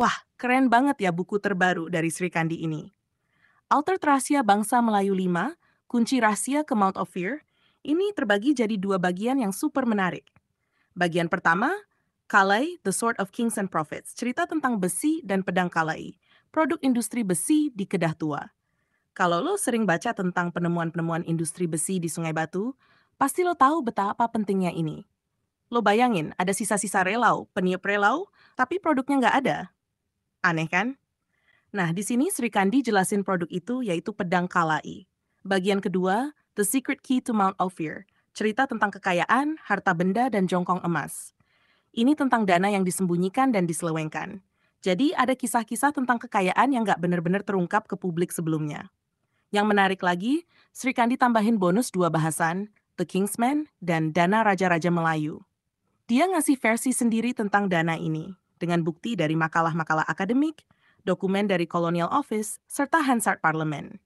Wah, keren banget ya buku terbaru dari Sri Kandi ini. Alter Rahasia Bangsa Melayu 5, Kunci Rahasia ke Mount of Fear, ini terbagi jadi dua bagian yang super menarik. Bagian pertama, Kalai, The Sword of Kings and Prophets, cerita tentang besi dan pedang Kalai, produk industri besi di Kedah Tua. Kalau lo sering baca tentang penemuan-penemuan industri besi di Sungai Batu, pasti lo tahu betapa pentingnya ini. Lo bayangin, ada sisa-sisa relau, peniup relau, tapi produknya nggak ada. Aneh kan? Nah, di sini Sri Kandi jelasin produk itu yaitu pedang Kalai. Bagian kedua, The Secret Key to Mount Ophir, cerita tentang kekayaan, harta benda, dan jongkong emas. Ini tentang dana yang disembunyikan dan diselewengkan. Jadi ada kisah-kisah tentang kekayaan yang nggak benar-benar terungkap ke publik sebelumnya. Yang menarik lagi, Sri Kandi tambahin bonus dua bahasan, The Kingsman dan Dana Raja-Raja Melayu. Dia ngasih versi sendiri tentang dana ini, dengan bukti dari makalah-makalah akademik, dokumen dari Colonial Office, serta Hansard Parliament.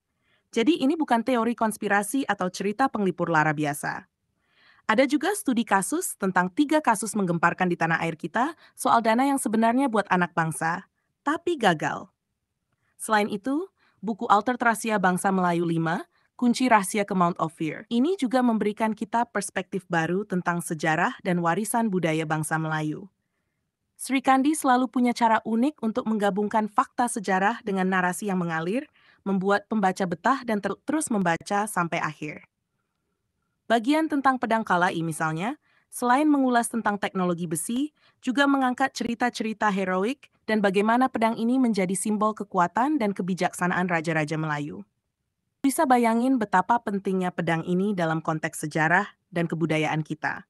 Jadi ini bukan teori konspirasi atau cerita penglipur lara biasa. Ada juga studi kasus tentang tiga kasus menggemparkan di tanah air kita soal dana yang sebenarnya buat anak bangsa, tapi gagal. Selain itu, buku Alter Trasia Bangsa Melayu 5, Kunci Rahasia ke Mount of Fear, ini juga memberikan kita perspektif baru tentang sejarah dan warisan budaya bangsa Melayu. Sri Kandi selalu punya cara unik untuk menggabungkan fakta sejarah dengan narasi yang mengalir, membuat pembaca betah dan ter terus membaca sampai akhir. Bagian tentang pedang kalai misalnya, selain mengulas tentang teknologi besi, juga mengangkat cerita-cerita heroik dan bagaimana pedang ini menjadi simbol kekuatan dan kebijaksanaan raja-raja Melayu. Bisa bayangin betapa pentingnya pedang ini dalam konteks sejarah dan kebudayaan kita.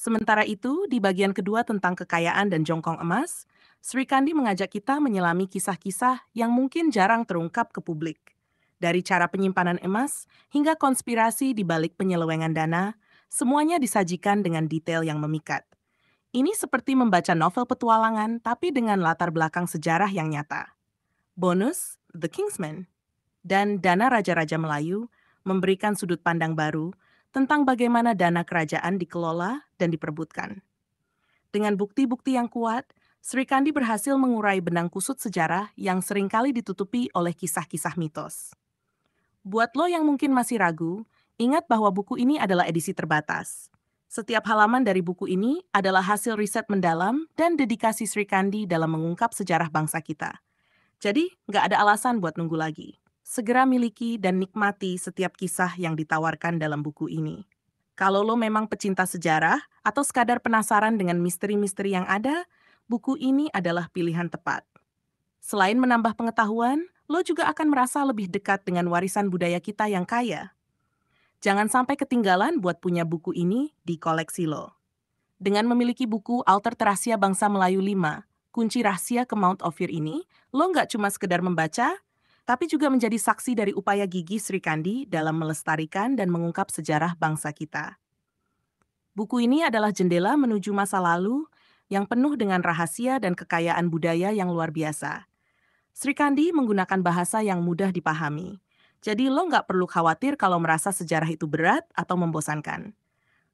Sementara itu, di bagian kedua tentang kekayaan dan jongkong emas, Sri Kandi mengajak kita menyelami kisah-kisah yang mungkin jarang terungkap ke publik dari cara penyimpanan emas hingga konspirasi di balik penyelewengan dana, semuanya disajikan dengan detail yang memikat. Ini seperti membaca novel petualangan, tapi dengan latar belakang sejarah yang nyata. Bonus, The Kingsman, dan Dana Raja-Raja Melayu memberikan sudut pandang baru tentang bagaimana dana kerajaan dikelola dan diperbutkan. Dengan bukti-bukti yang kuat, Sri Kandi berhasil mengurai benang kusut sejarah yang sering kali ditutupi oleh kisah-kisah mitos. Buat lo yang mungkin masih ragu, ingat bahwa buku ini adalah edisi terbatas. Setiap halaman dari buku ini adalah hasil riset mendalam dan dedikasi Sri Kandi dalam mengungkap sejarah bangsa kita. Jadi, nggak ada alasan buat nunggu lagi. Segera miliki dan nikmati setiap kisah yang ditawarkan dalam buku ini. Kalau lo memang pecinta sejarah atau sekadar penasaran dengan misteri-misteri yang ada, buku ini adalah pilihan tepat. Selain menambah pengetahuan, lo juga akan merasa lebih dekat dengan warisan budaya kita yang kaya. Jangan sampai ketinggalan buat punya buku ini di koleksi lo. Dengan memiliki buku Alter Terasia Bangsa Melayu 5, Kunci Rahasia ke Mount Ophir ini, lo nggak cuma sekedar membaca, tapi juga menjadi saksi dari upaya gigi Sri Kandi dalam melestarikan dan mengungkap sejarah bangsa kita. Buku ini adalah jendela menuju masa lalu yang penuh dengan rahasia dan kekayaan budaya yang luar biasa. Sri Kandi menggunakan bahasa yang mudah dipahami. Jadi lo nggak perlu khawatir kalau merasa sejarah itu berat atau membosankan.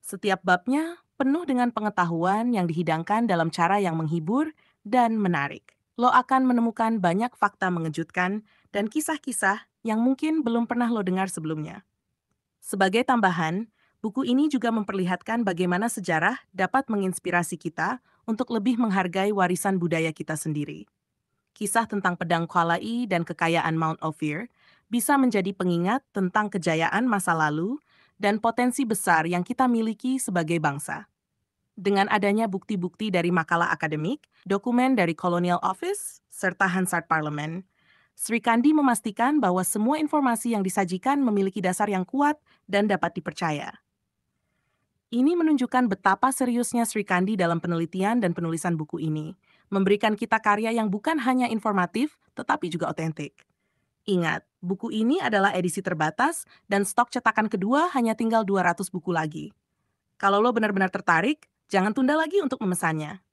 Setiap babnya penuh dengan pengetahuan yang dihidangkan dalam cara yang menghibur dan menarik. Lo akan menemukan banyak fakta mengejutkan dan kisah-kisah yang mungkin belum pernah lo dengar sebelumnya. Sebagai tambahan, buku ini juga memperlihatkan bagaimana sejarah dapat menginspirasi kita untuk lebih menghargai warisan budaya kita sendiri kisah tentang pedang Kualai dan kekayaan Mount Ophir bisa menjadi pengingat tentang kejayaan masa lalu dan potensi besar yang kita miliki sebagai bangsa. Dengan adanya bukti-bukti dari makalah akademik, dokumen dari Colonial Office, serta Hansard Parliament, Sri Kandi memastikan bahwa semua informasi yang disajikan memiliki dasar yang kuat dan dapat dipercaya. Ini menunjukkan betapa seriusnya Sri Kandi dalam penelitian dan penulisan buku ini, memberikan kita karya yang bukan hanya informatif, tetapi juga otentik. Ingat, buku ini adalah edisi terbatas dan stok cetakan kedua hanya tinggal 200 buku lagi. Kalau lo benar-benar tertarik, jangan tunda lagi untuk memesannya.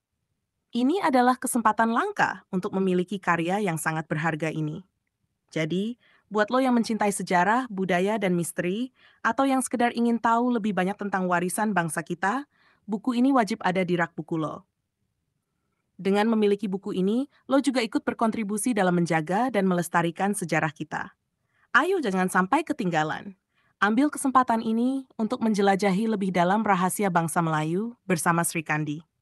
Ini adalah kesempatan langka untuk memiliki karya yang sangat berharga ini. Jadi, buat lo yang mencintai sejarah, budaya, dan misteri, atau yang sekedar ingin tahu lebih banyak tentang warisan bangsa kita, buku ini wajib ada di rak buku lo. Dengan memiliki buku ini, lo juga ikut berkontribusi dalam menjaga dan melestarikan sejarah kita. Ayo jangan sampai ketinggalan. Ambil kesempatan ini untuk menjelajahi lebih dalam rahasia bangsa Melayu bersama Sri Kandi.